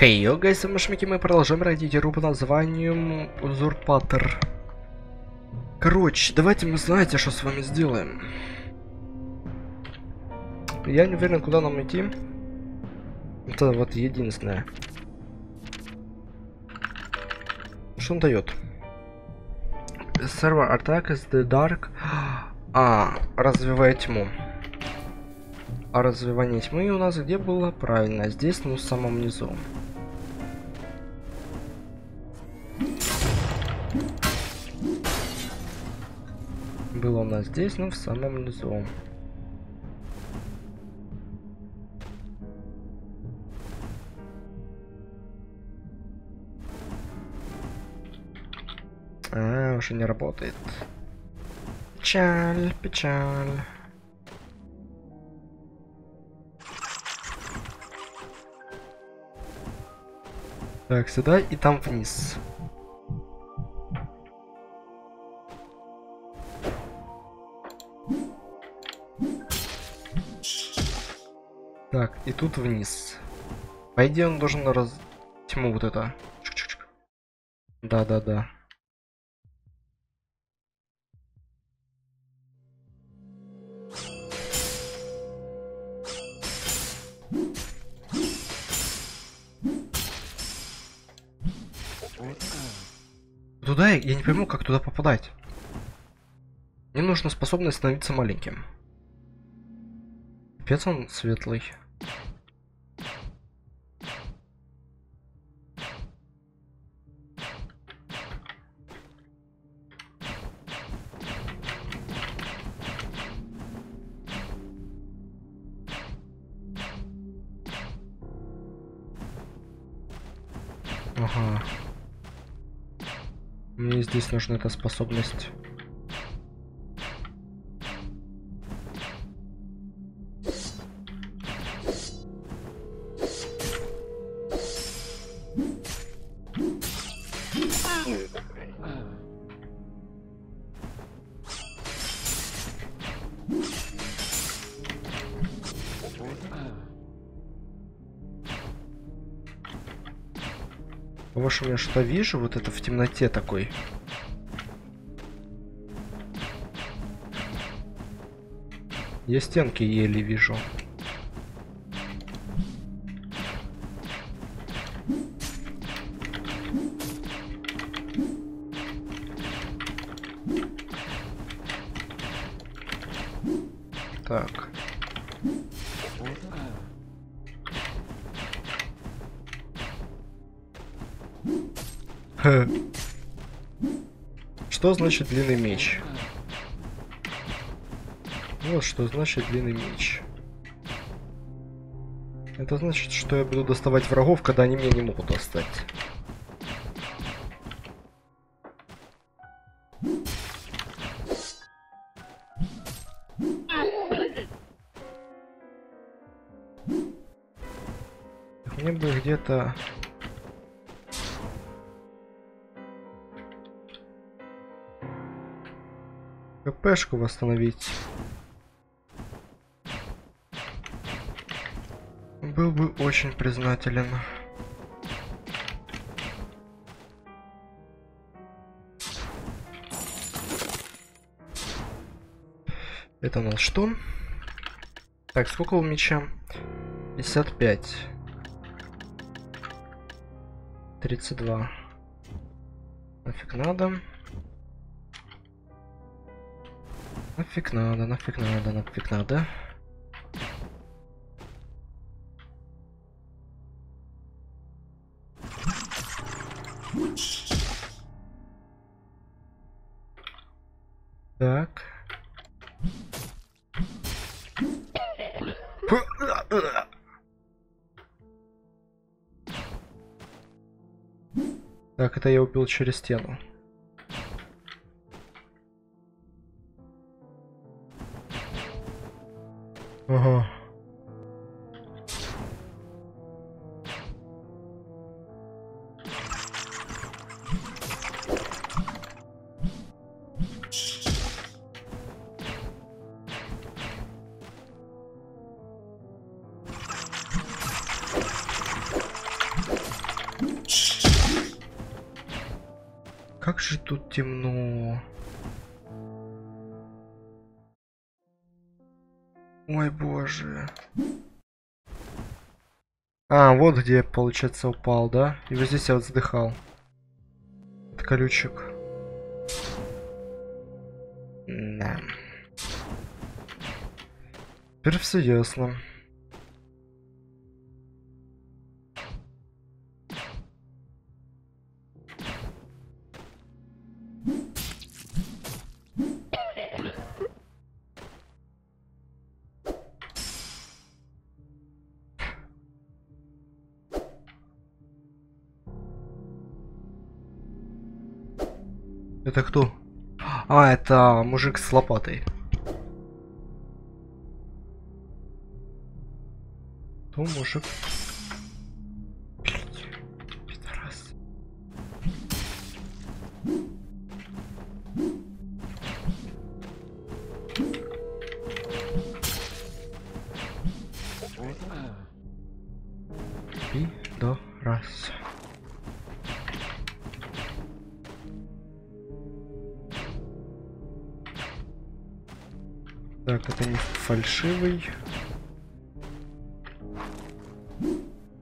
Хей, йо, гайс, мышмики, мы продолжаем родить игру под названием Узурпатор. Короче, давайте мы знаете, что с вами сделаем. Я не уверен, куда нам идти. Это вот единственное. Что он дает? Server attack is the dark. А, развивая тьму. А развивание тьмы у нас где было? Правильно, здесь, ну, в самом низу. Было у нас здесь, ну, в самом низу. А, уже не работает. Печаль, печаль. Так, сюда и там вниз. И тут вниз. По идее он должен раз... Тьму вот это. Да-да-да. Туда я, не пойму, как туда попадать. Мне нужна способность становиться маленьким. Капец он светлый. Ага. Мне здесь нужна эта способность. Что вижу, вот это в темноте такой. Я стенки еле вижу. Значит длинный меч? Вот что значит длинный меч. Это значит, что я буду доставать врагов, когда они меня не могут достать. Мне бы где-то КПшку восстановить. Был бы очень признателен. Это у нас что? Так, сколько у меча? 55. 32. Нафиг надо. Нафиг надо, нафиг надо, нафиг надо. Так. Так, это я убил через стену. Ага. Как Где, получается, упал, да? И вот здесь я вот вздыхал. Это колючек. Да. Теперь все ясно. А, это мужик с лопатой. То мужик.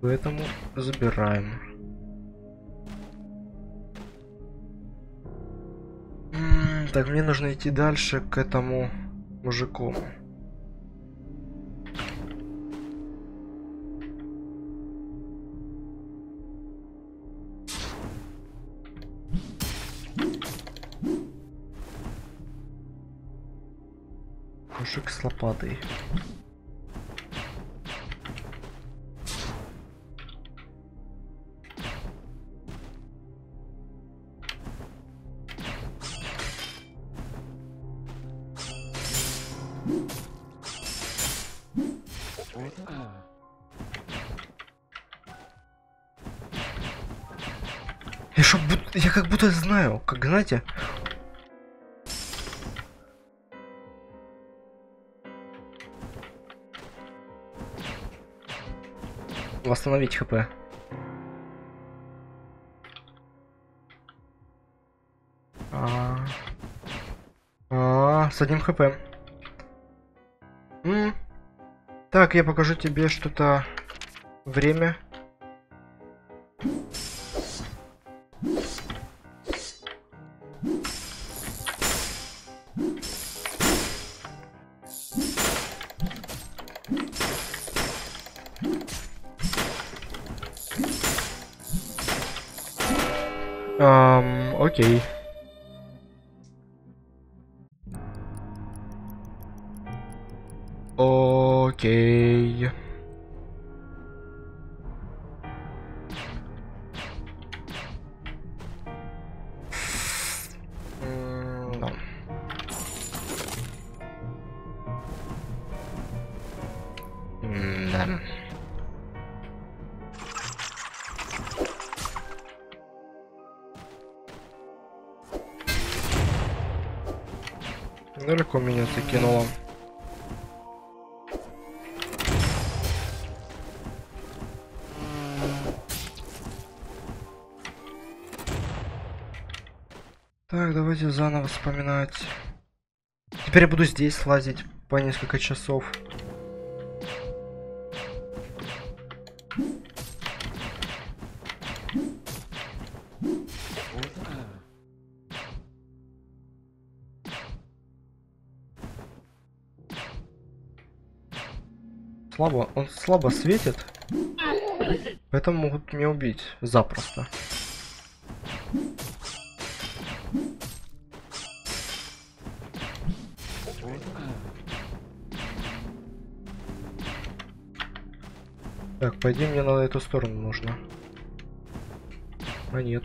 Поэтому забираем. так, мне нужно идти дальше к этому мужику. Мужик с лопатой. Знаете, восстановить хп. А, а, с одним хп. М так, я покажу тебе что-то время. Так, давайте заново вспоминать. Теперь я буду здесь лазить по несколько часов. Слабо, он слабо светит, поэтому могут меня убить запросто. Так, пойди мне на эту сторону нужно. А нет.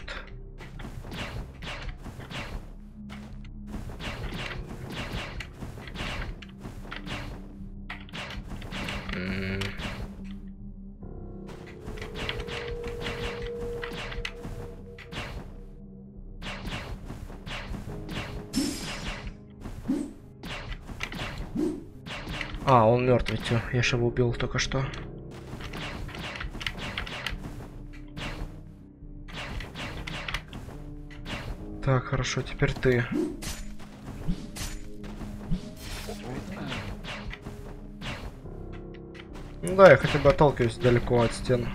А, он мертвый. Я же его убил только что. Так, хорошо, теперь ты. Ну да, я хотя бы отталкиваюсь далеко от стен.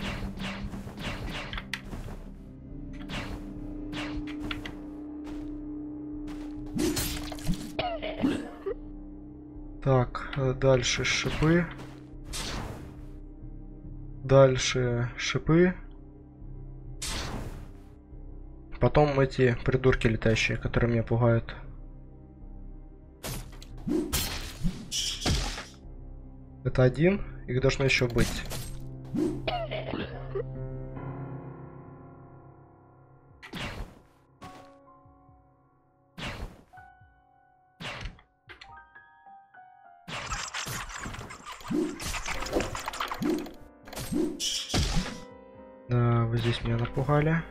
Так, э, дальше шипы. Дальше шипы. Потом эти придурки летающие, которые меня пугают. Это один, их должно еще быть. Да, вы здесь меня напугали.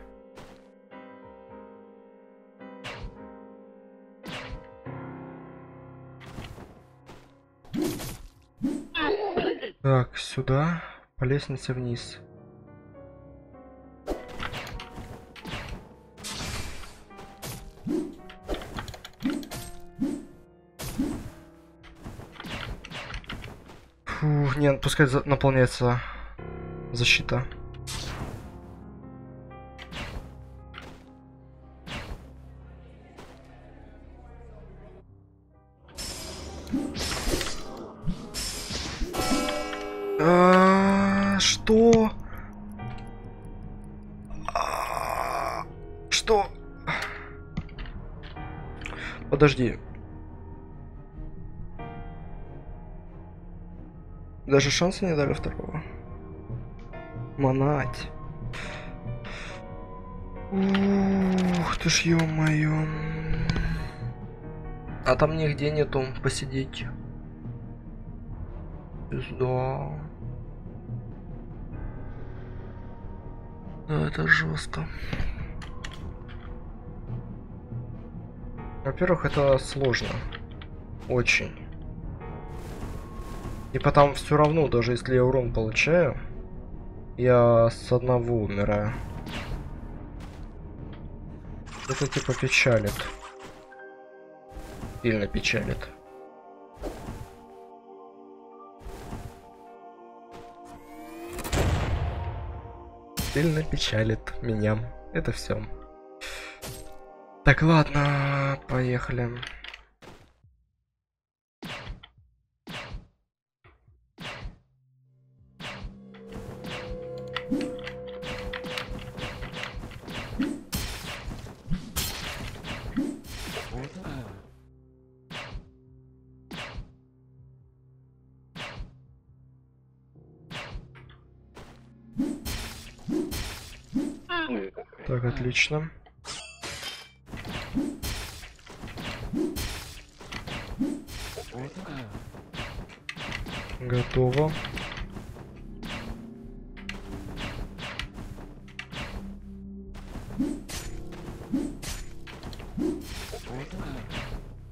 Так, сюда, по лестнице вниз. Фу, нет, пускай наполняется защита. Подожди. Даже шанса не дали второго. Манать. Ух ты ж ё-моё. А там нигде нету посидеть. Пизда. Да, это жестко. Во-первых, это сложно. Очень. И потом все равно, даже если я урон получаю, я с одного умираю. Это типа печалит. Сильно печалит. Сильно печалит меня. Это все. Так, ладно, поехали. Так, отлично. Готово.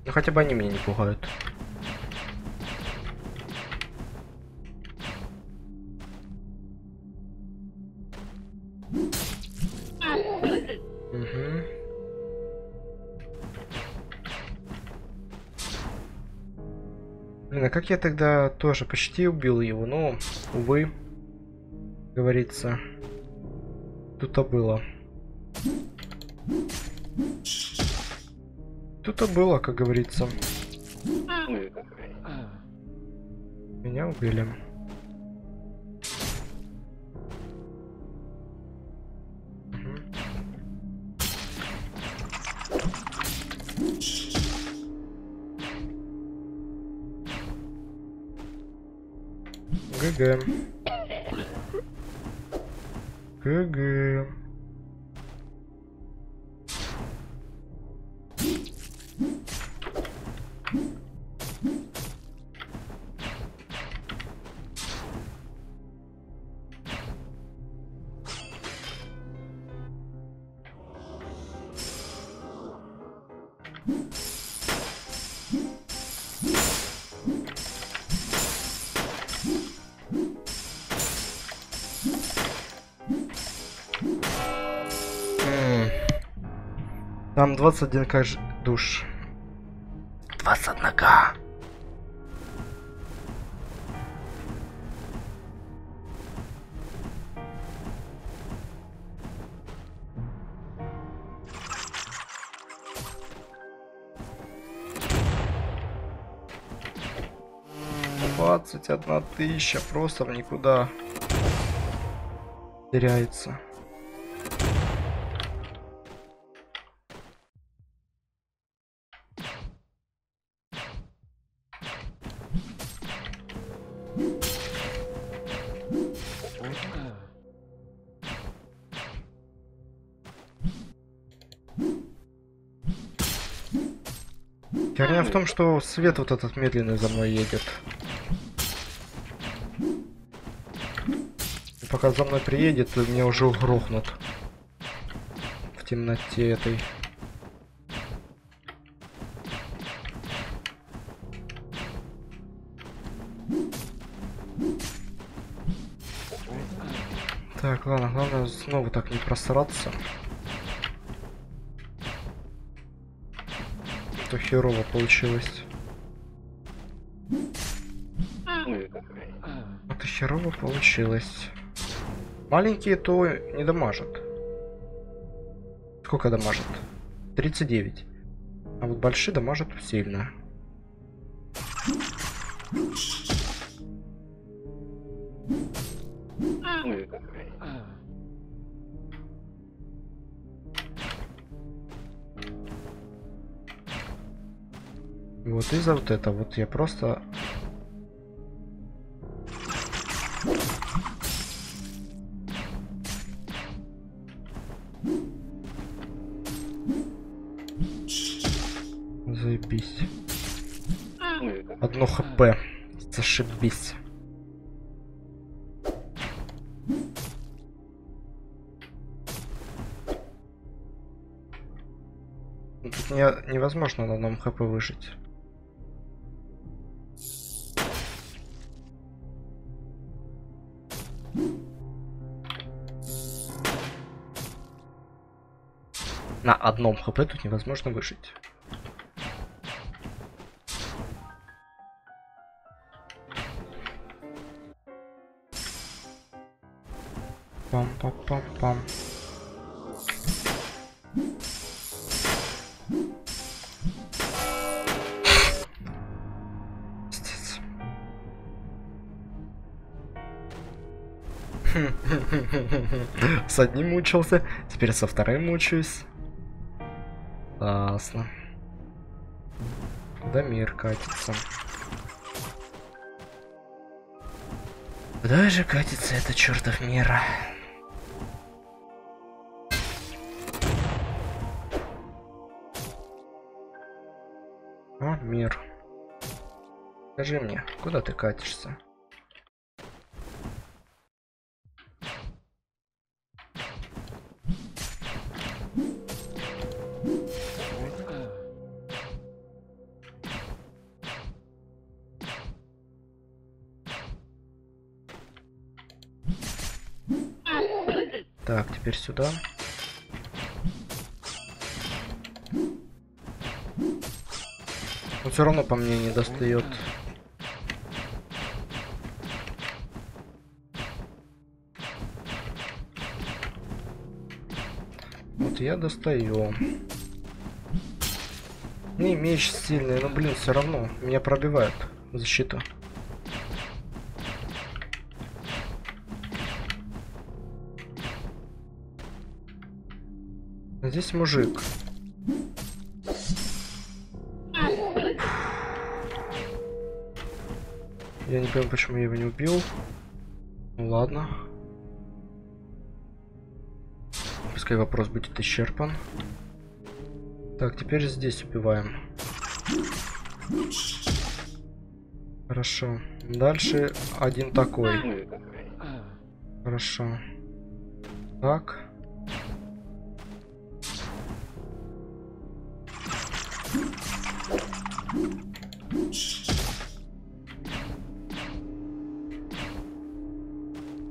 Ну хотя бы они меня не пугают. Как я тогда тоже почти убил его, но, увы, говорится, тут-то было. Тут-то было, как говорится. Меня убили. Good game. Good game. Там 21 каж... душ. 21 к. Двадцать одна тысяча просто в никуда теряется. Что свет вот этот медленный за мной едет. И пока за мной приедет, меня уже грохнут. В темноте этой. Так, ладно, главное снова так не просраться. Что херово получилось. Это херово получилось. Маленькие то не дамажат. Сколько дамажат? 39. А вот большие дамажат сильно. Вот из-за вот это вот я просто... Заебись. Одно хп. Зашибись. Тут не, невозможно на одном хп выжить. На одном хп тут невозможно выжить. Пам-пам-пам-пам. С одним мучился, теперь со вторым мучаюсь. Классно. Куда мир катится? Куда же катится это чертов мир? О, мир. Скажи мне, куда ты катишься? Так, теперь сюда. Но все равно по мне не достает. Вот я достаю. Не, меч сильный, но блин, все равно меня пробивает защита. Здесь мужик. Я не понимаю, почему я его не убил. Ну ладно. Пускай вопрос будет исчерпан. Так, теперь здесь убиваем. Хорошо. Дальше один такой. Хорошо. Так.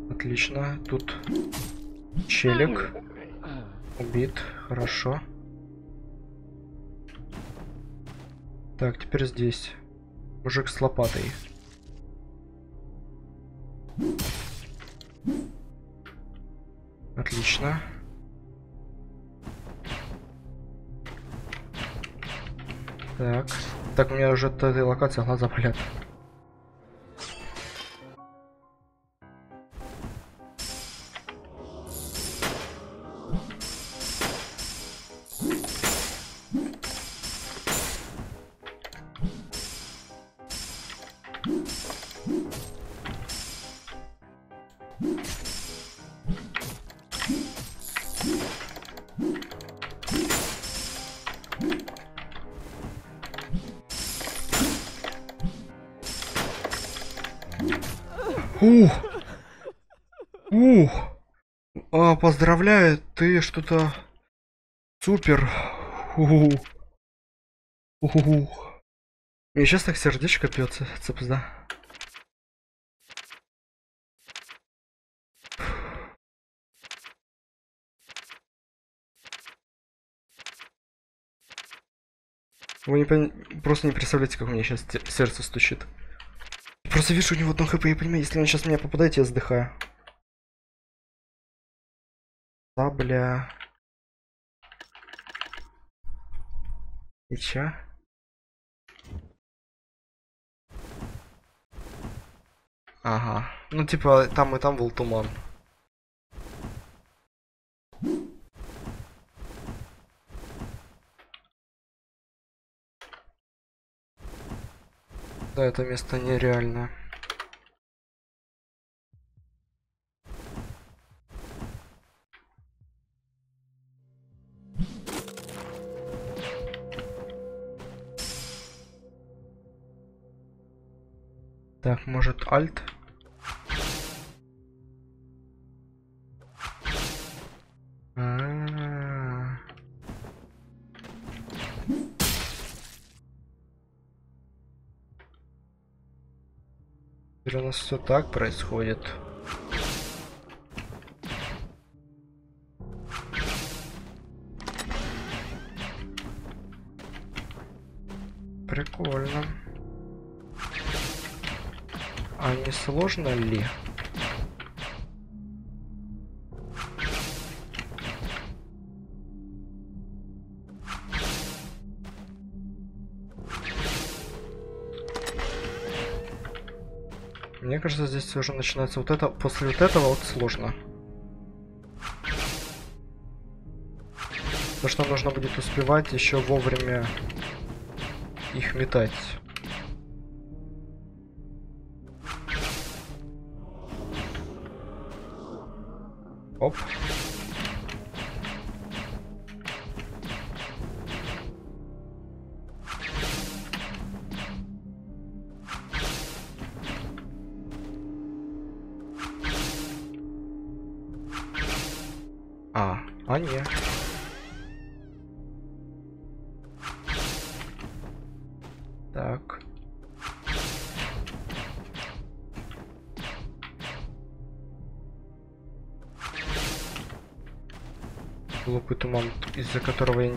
Отлично. Тут челик. Убит. Хорошо. Так, теперь здесь. Мужик с лопатой. Отлично. Так. Так, у меня уже от этой локации глаза болят. Ух! Ух! А, поздравляю, ты что-то супер. Ух. Ух. Мне сейчас так сердечко пьется, цепзда. Вы не пон... просто не представляете, как у меня сейчас сердце стучит. Просто вижу у него одно хп, я понимаю, если он сейчас меня попадает, я сдыхаю. Сабля. И чё? Ага. Ну, типа, там и там был туман. Да, это место нереальное. Так, может, альт? Все так происходит. Прикольно. А не сложно ли? Кажется, здесь уже начинается вот это. После вот этого вот сложно. Потому что нужно будет успевать еще вовремя их метать. Оп.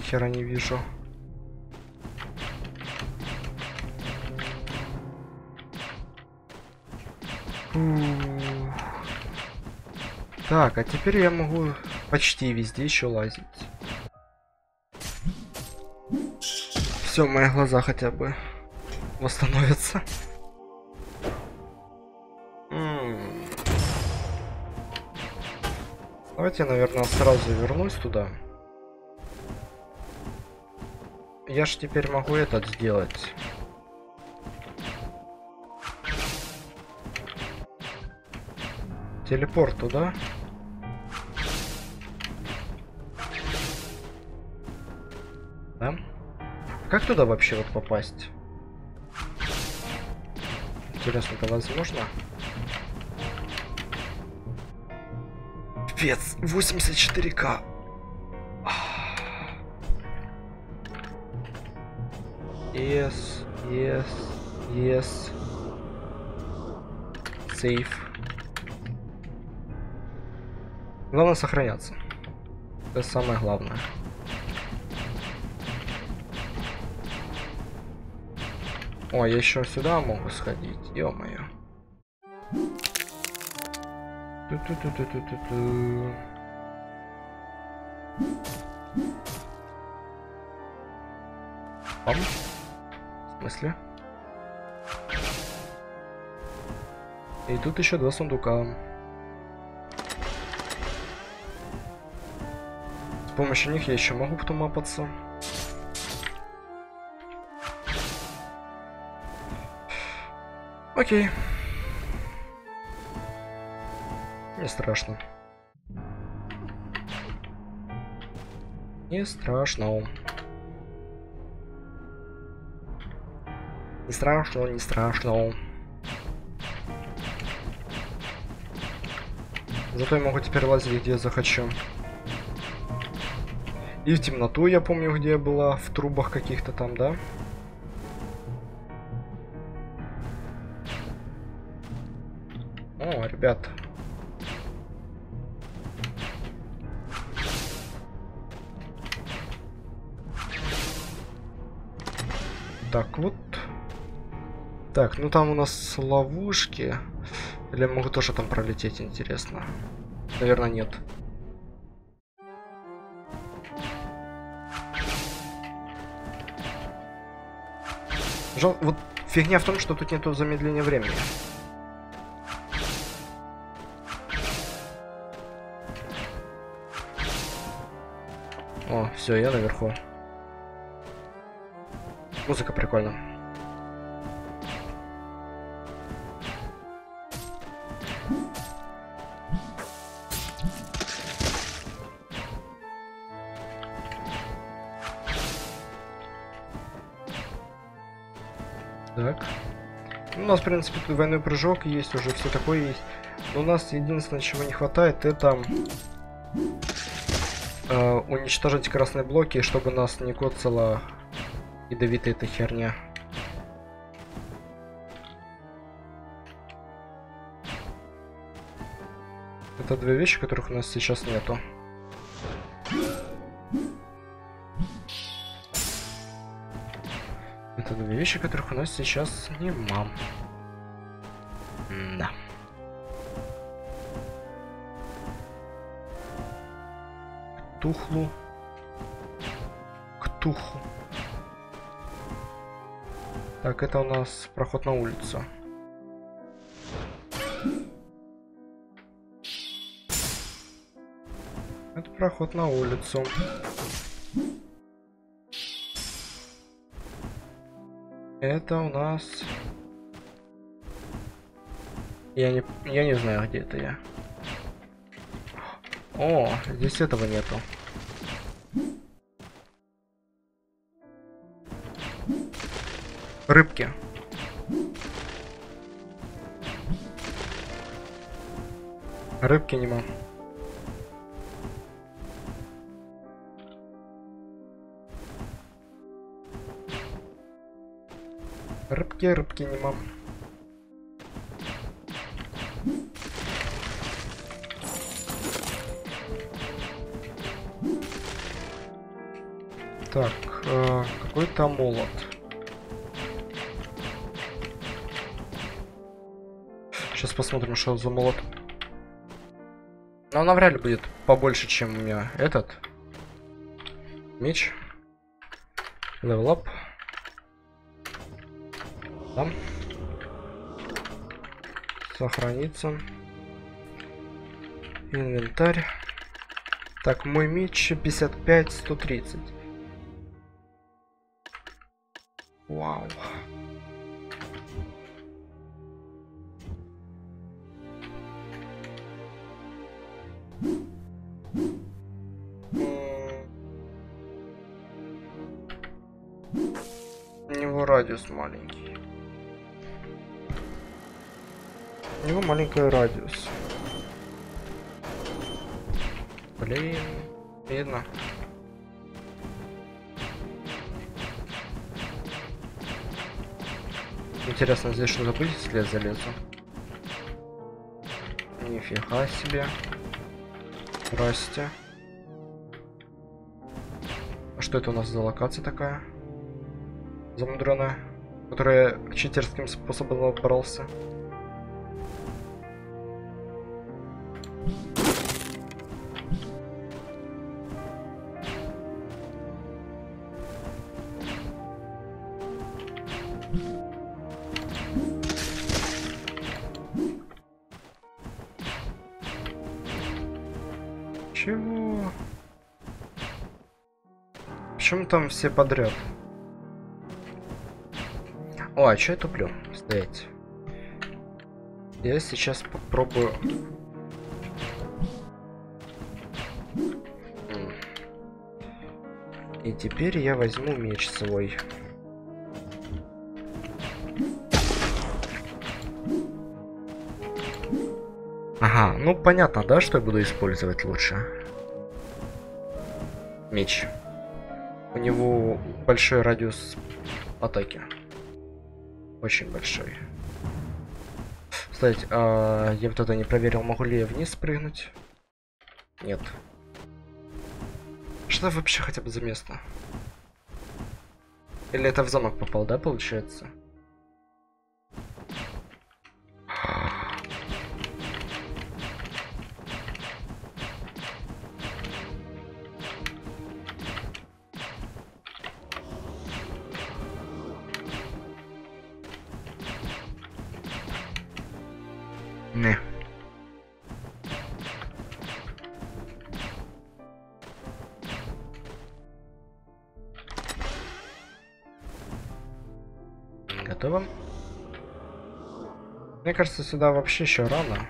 Хера не вижу. Так, а теперь я могу почти везде еще лазить. Все, мои глаза хотя бы восстановятся. Давайте наверное, сразу вернусь туда. Я ж теперь могу этот сделать. Телепорт туда. Да? Как туда вообще вот попасть? Интересно, это возможно? Пипец, 84к. Yes, yes, yes. Сейф. Главное сохраняться. Это самое главное. О, я еще сюда могу сходить, ё-моё. Ту-ту-ту-ту-ту-ту. Пам? В смысле? И тут еще два сундука. С помощью них я еще могу потом мапаться. Окей. Не страшно. Не страшно. Не страшно, не страшно. Зато я могу теперь лазить где захочу. И в темноту я помню, где я была, в трубах каких-то там, да? О, ребят. Так, вот. Так, ну там у нас ловушки. Или я могу тоже там пролететь, интересно. Наверное, нет. Жал... Вот фигня в том, что тут нету замедления времени. О, все, я наверху. Музыка прикольная. Принципе, тут двойной прыжок есть, уже все такое есть. Но у нас единственное, чего не хватает, это э, уничтожить красные блоки, чтобы нас не коцала ядовитая эта херня. Это две вещи, которых у нас сейчас нету. Это две вещи, которых у нас сейчас нема. Ктухлу. Ктуху. Так, это у нас проход на улицу. Это проход на улицу. Это у нас... Я не, я не знаю, где это я. О, здесь этого нету. Рыбки. Рыбки не могу. Рыбки, рыбки не Так, э, какой-то молот. Сейчас посмотрим, что за молот. Но он навряд ли будет побольше, чем у меня этот. Меч. Level up. Там. Сохраниться. Инвентарь. Так, мой меч 55, радиус маленький. У него маленький радиус. Блин, видно. Интересно, здесь что-то будет, если я залезу? Нифига себе. Здрасте. А что это у нас за локация такая? Замудренная. который читерским способом отбрался. Чего? Почему там все подряд? А что я туплю? Стоять. Я сейчас попробую... И теперь я возьму меч свой. Ага, ну понятно, да, что я буду использовать лучше? Меч. У него большой радиус атаки. Очень большой. Кстати, а, я вот это не проверил, могу ли я вниз прыгнуть? Нет. Что вообще хотя бы за место? Или это в замок попал, да, получается? Готово. Мне кажется, сюда вообще еще рано.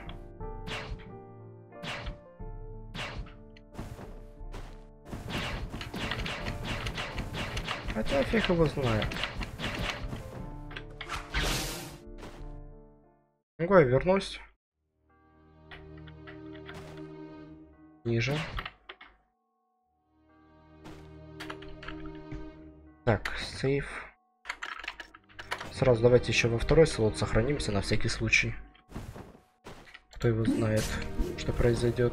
Хотя фиг его знает. Ну, я вернусь. ниже. Так, сейф. Сразу давайте еще во второй слот сохранимся на всякий случай. Кто его знает, что произойдет.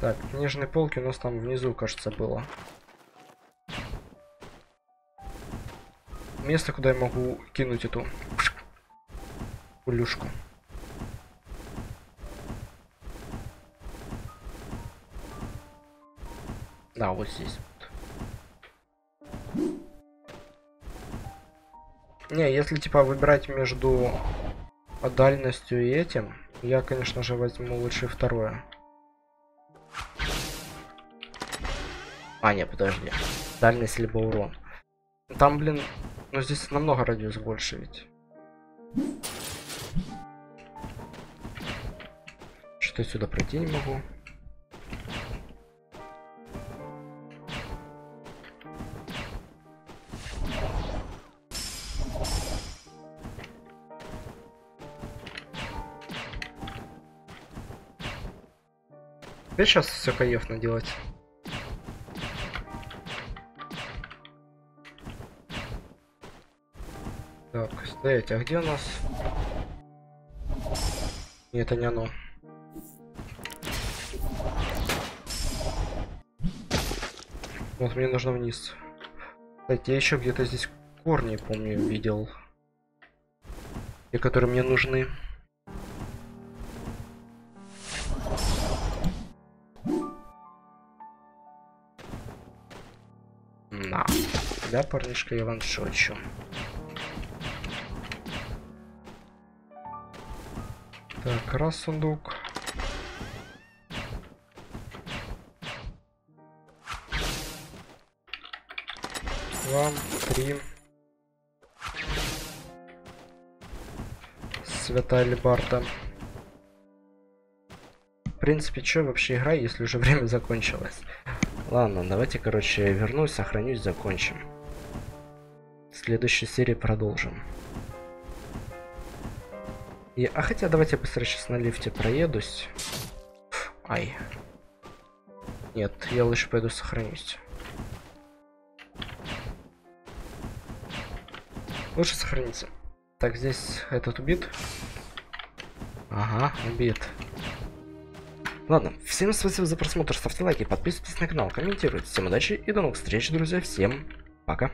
Так, нижней полки у нас там внизу, кажется, было. Место, куда я могу кинуть эту пулюшку. Да, вот здесь. Не, если типа выбирать между дальностью и этим, я, конечно же, возьму лучше второе. А, не, подожди. Дальность либо урон. Там, блин, ну здесь намного радиус больше ведь. Что я сюда пройти не могу? Теперь сейчас все кайфно делать. Так, стоять, а где у нас? Нет, это не оно. Вот мне нужно вниз. Кстати, я еще где-то здесь корни, помню, видел. Те, которые мне нужны. Да, парнишка, я ваншочу. Так, раз сундук. Два, три. Святая Лебарта. В принципе, что вообще игра, если уже время закончилось? Ладно, давайте, короче, вернусь, сохранюсь, закончим. В следующей серии продолжим. И, а хотя давайте быстро сейчас на лифте проедусь. Ай. Нет, я лучше пойду сохранюсь. Лучше сохраниться. Так, здесь этот убит. Ага, убит. Ладно, всем спасибо за просмотр, ставьте лайки, подписывайтесь на канал, комментируйте. Всем удачи и до новых встреч, друзья. Всем Пока.